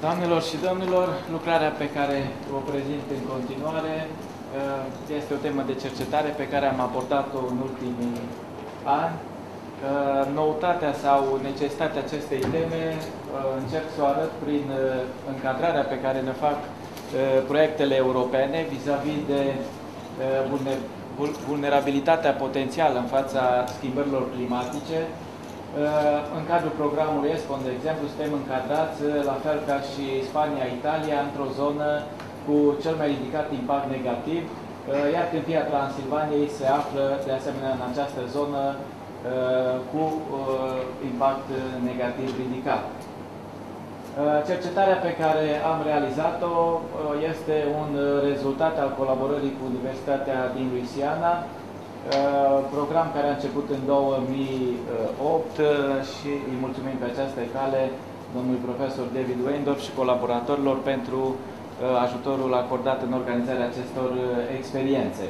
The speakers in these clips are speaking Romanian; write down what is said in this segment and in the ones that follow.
Doamnelor și domnilor, lucrarea pe care o prezint în continuare uh, este o temă de cercetare pe care am abordat-o în ultimii ani. Uh, noutatea sau necesitatea acestei teme uh, încerc să o arăt prin încadrarea pe care ne fac proiectele europene vis-a-vis -vis de vulnerabilitatea potențială în fața schimbărilor climatice, Uh, în cadrul programului ESPON, de exemplu, suntem încadrați, uh, la fel ca și Spania, Italia, într-o zonă cu cel mai ridicat impact negativ, uh, iar Câmpia Transilvaniei se află, de asemenea, în această zonă cu impact negativ ridicat. Cercetarea pe care am realizat-o este un rezultat al colaborării cu Universitatea din Louisiana, Uh, program care a început în 2008 uh, și îi mulțumim pe această cale domnului profesor David Weindorf și colaboratorilor pentru uh, ajutorul acordat în organizarea acestor experiențe.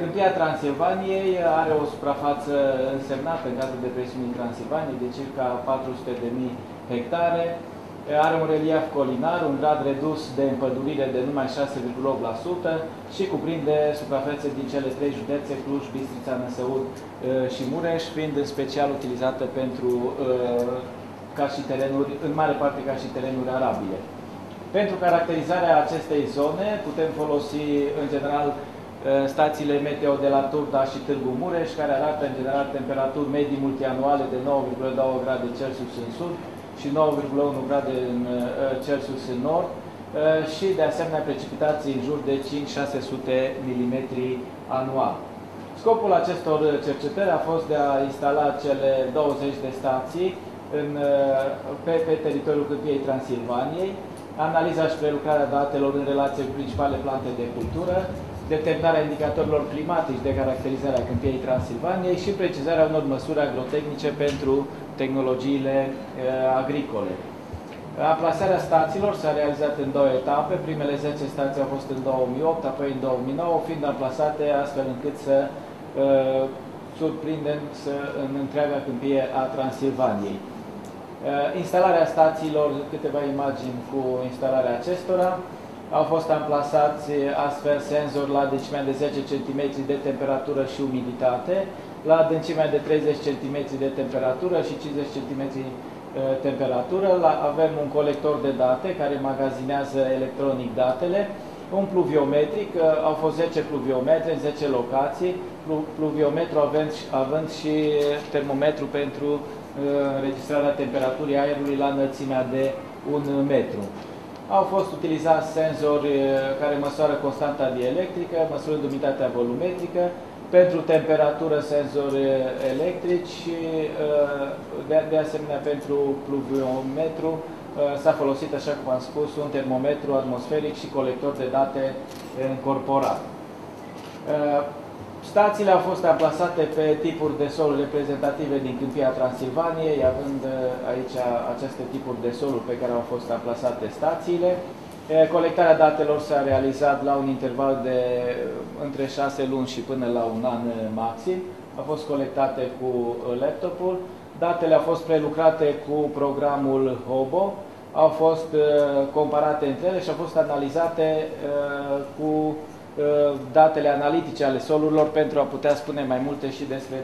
Câmpia Transilvaniei are o suprafață însemnată în cadrul depresiunii Transilvaniei de circa 400.000 hectare, are un relief colinar, un grad redus de împădurire de numai 6,8% și cuprinde suprafețe din cele trei județe, Cluj, Bistrița, Năsăud și Mureș, fiind în special utilizată pentru, ca și terenuri, în mare parte ca și terenuri arabile. Pentru caracterizarea acestei zone putem folosi în general stațiile meteo de la Turda și Târgu Mureș, care arată în general temperaturi medii multianuale de 9,2 grade Celsius în sud, și 9,1 grade în uh, Celsius în nord uh, și de asemenea precipitații în jur de 5-600 mm anual. Scopul acestor cercetări a fost de a instala cele 20 de stații în, uh, pe, pe teritoriul Câmpiei Transilvaniei, analiza și prelucrarea datelor în relație cu principale plante de cultură, determinarea indicatorilor climatici de caracterizare a câmpiei Transilvaniei și precizarea unor măsuri agrotehnice pentru tehnologiile uh, agricole. Amplasarea stațiilor s-a realizat în două etape. Primele 10 stații au fost în 2008, apoi în 2009, fiind amplasate astfel încât să uh, surprindem să, în întreaga câmpie a Transilvaniei. Uh, instalarea stațiilor, câteva imagini cu instalarea acestora. Au fost amplasați astfel senzori la decimea de 10 cm de temperatură și umiditate, la adâncimea de 30 cm de temperatură și 50 cm uh, temperatură. La, avem un colector de date care magazinează electronic datele, un pluviometric, uh, au fost 10 pluviometre în 10 locații, pluviometru având, având și termometru pentru uh, înregistrarea temperaturii aerului la înălțimea de 1 metru. Au fost utilizați senzori care măsoară constanta dielectrică, măsurând umiditatea volumetrică, pentru temperatură senzori electrici și de, de asemenea pentru pluviometru s-a folosit, așa cum am spus, un termometru atmosferic și colector de date încorporat. Stațiile au fost amplasate pe tipuri de sol reprezentative din câmpia Transilvaniei, având aici aceste tipuri de soluri pe care au fost amplasate stațiile. Colectarea datelor s-a realizat la un interval de între 6 luni și până la un an maxim. Au fost colectate cu laptopul. Datele au fost prelucrate cu programul HOBO, au fost comparate între ele și au fost analizate cu datele analitice ale solurilor pentru a putea spune mai multe și despre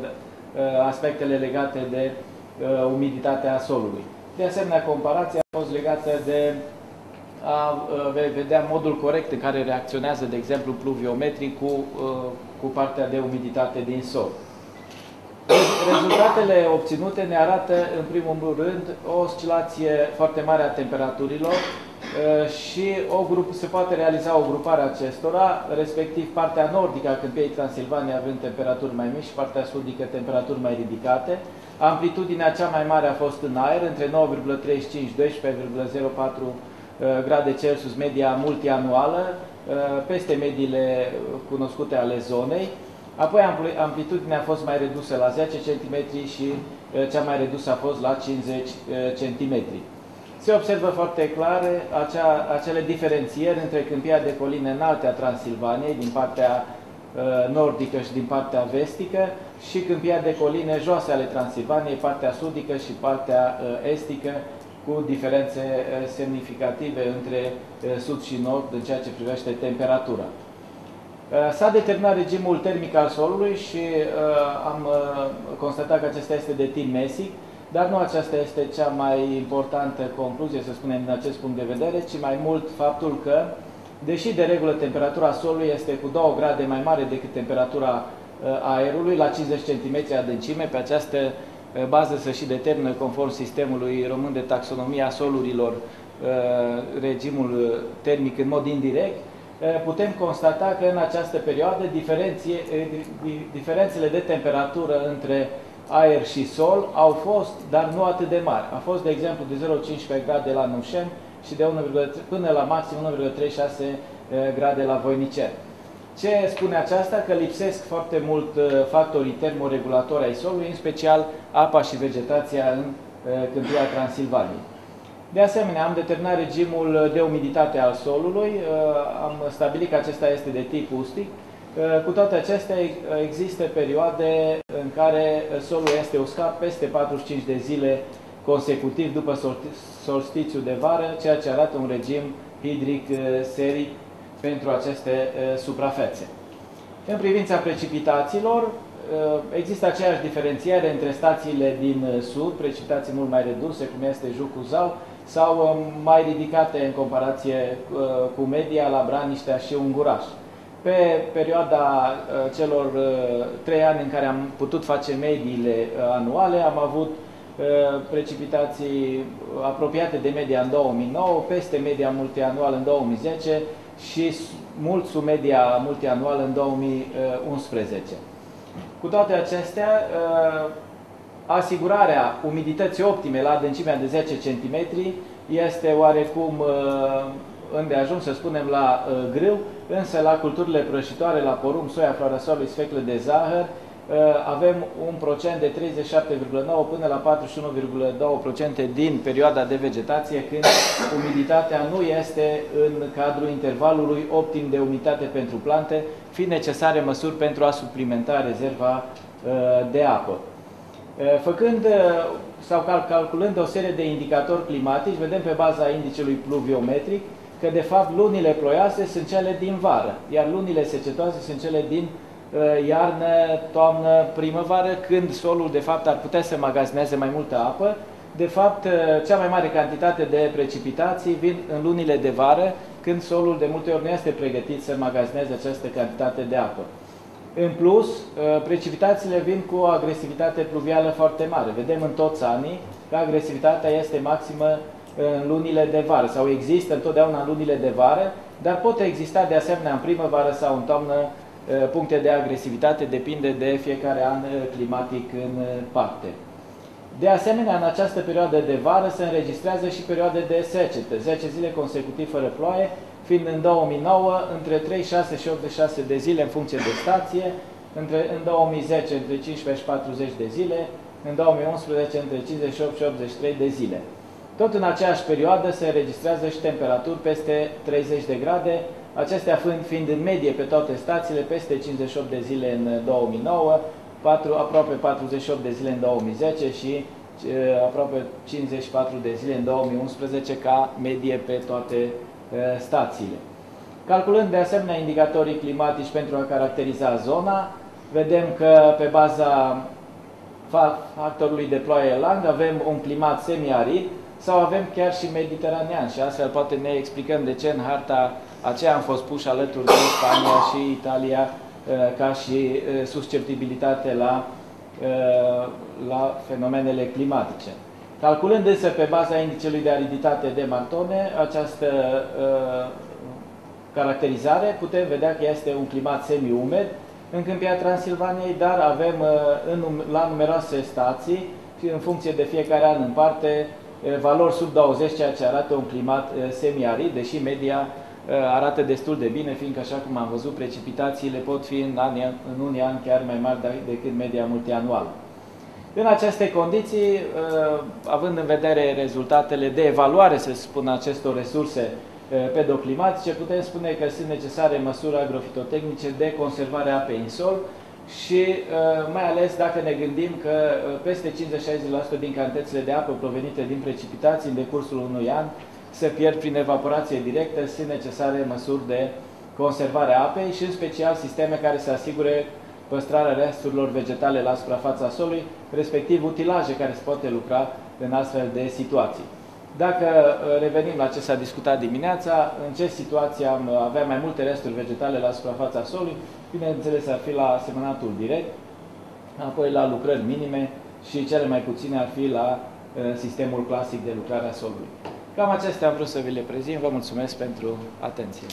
aspectele legate de umiditatea solului. De asemenea, comparația a fost legată de a vedea modul corect în care reacționează, de exemplu, pluviometrii cu, cu partea de umiditate din sol. Rezultatele obținute ne arată, în primul rând, o oscilație foarte mare a temperaturilor și o grup, se poate realiza o grupare a acestora, respectiv partea nordică a câmpiei Transilvania având temperaturi mai mici și partea sudică temperaturi mai ridicate. Amplitudinea cea mai mare a fost în aer, între 9,35-12,04 Uh, grade Celsius, media multianuală, uh, peste mediile cunoscute ale zonei. Apoi amplitudinea a fost mai redusă la 10 cm și uh, cea mai redusă a fost la 50 cm. Se observă foarte clar acea, acele diferențieri între câmpia de coline înalte a Transilvaniei, din partea nordică și din partea vestică și câmpia de coline joase ale Transilvaniei, partea sudică și partea estică, cu diferențe semnificative între sud și nord în ceea ce privește temperatura. S-a determinat regimul termic al solului și am constatat că acesta este de tip mesic, dar nu aceasta este cea mai importantă concluzie, să spunem, din acest punct de vedere, ci mai mult faptul că, deși de regulă temperatura solului este cu 2 grade mai mare decât temperatura aerului, la 50 cm adâncime, pe această bază să și determină, conform sistemului român de taxonomie a solurilor, regimul termic în mod indirect, putem constata că în această perioadă diferențele de temperatură între aer și sol au fost, dar nu atât de mari. A fost, de exemplu, de 0,15 grade la Nușen și de 1, până la maxim 1,36 grade la Voinicer. Ce spune aceasta? Că lipsesc foarte mult factorii termoregulatori ai solului, în special apa și vegetația în câmpia Transilvaniei. De asemenea, am determinat regimul de umiditate al solului, am stabilit că acesta este de tip ustic. Cu toate acestea, există perioade în care solul este uscat peste 45 de zile consecutiv după solstițiu de vară, ceea ce arată un regim hidric seric pentru aceste suprafețe. În privința precipitațiilor, există aceeași diferențiere între stațiile din sud, precipitații mult mai reduse, cum este Jucuzau, sau mai ridicate în comparație cu media la Braniștea și Unguraș. Pe perioada celor trei ani în care am putut face mediile anuale, am avut precipitații apropiate de media în 2009, peste media multianuală în 2010 și mult sub media multianuală în 2011. Cu toate acestea, asigurarea umidității optime la adâncimea de 10 cm este oarecum îndeajuns, să spunem, la grâu, însă la culturile prășitoare, la porumb, soia, florăsolului, sfecle de zahăr, avem un procent de 37,9 până la 41,2% din perioada de vegetație, când umiditatea nu este în cadrul intervalului optim de umiditate pentru plante, fiind necesare măsuri pentru a suplimenta rezerva de apă. Făcând sau calculând o serie de indicatori climatici, vedem pe baza indicelui pluviometric că de fapt lunile ploioase sunt cele din vară, iar lunile secetoase sunt cele din iarnă, toamnă, primăvară, când solul de fapt ar putea să magazineze mai multă apă. De fapt, cea mai mare cantitate de precipitații vin în lunile de vară, când solul de multe ori nu este pregătit să magazineze această cantitate de apă. În plus, precipitațiile vin cu o agresivitate pluvială foarte mare. Vedem în toți anii că agresivitatea este maximă în lunile de vară sau există întotdeauna în lunile de vară, dar pot exista de asemenea în primăvară sau în toamnă puncte de agresivitate, depinde de fiecare an climatic în parte. De asemenea, în această perioadă de vară se înregistrează și perioade de secetă, 10 zile consecutiv fără ploaie, fiind în 2009 între 36 și 86 de zile în funcție de stație, între, în 2010 între 15 și 40 de zile, în 2011 între 58 și 83 de zile. Tot în aceeași perioadă se înregistrează și temperaturi peste 30 de grade, acestea fiind, fiind în medie pe toate stațiile peste 58 de zile în 2009, 4, aproape 48 de zile în 2010 și e, aproape 54 de zile în 2011 ca medie pe toate stațiile. Calculând de asemenea indicatorii climatici pentru a caracteriza zona, vedem că pe baza factorului de ploaie lang avem un climat semiarid sau avem chiar și mediteranean și astfel poate ne explicăm de ce în harta aceea am fost puși alături de Spania și Italia ca și susceptibilitate la, la fenomenele climatice. Calculând însă pe baza indicelui de ariditate de Martone, această uh, caracterizare, putem vedea că este un climat semi-umed în câmpia Transilvaniei, dar avem uh, în, la numeroase stații, în funcție de fiecare an în parte, uh, valori sub 20, ceea ce arată un climat uh, semi-arid, deși media uh, arată destul de bine, fiindcă, așa cum am văzut, precipitațiile pot fi în, ani, în unii ani chiar mai mari decât media multianuală. În aceste condiții, uh, având în vedere rezultatele de evaluare, să spun, acestor resurse pedoclimatice, putem spune că sunt necesare măsuri agrofitotehnice de conservare a apei în sol și mai ales dacă ne gândim că peste 50-60% din cantitățile de apă provenite din precipitații în decursul unui an se pierd prin evaporație directă, sunt necesare măsuri de conservare a apei și în special sisteme care să asigure păstrarea resturilor vegetale la suprafața solului, respectiv utilaje care se poate lucra în astfel de situații. Dacă uh, revenim la ce s-a discutat dimineața, în ce situație am uh, avea mai multe resturi vegetale la suprafața solului, bineînțeles ar fi la asemănatul direct, apoi la lucrări minime și cele mai puține ar fi la uh, sistemul clasic de lucrare a solului. Cam acestea am vrut să vi le prezint. Vă mulțumesc pentru atenție.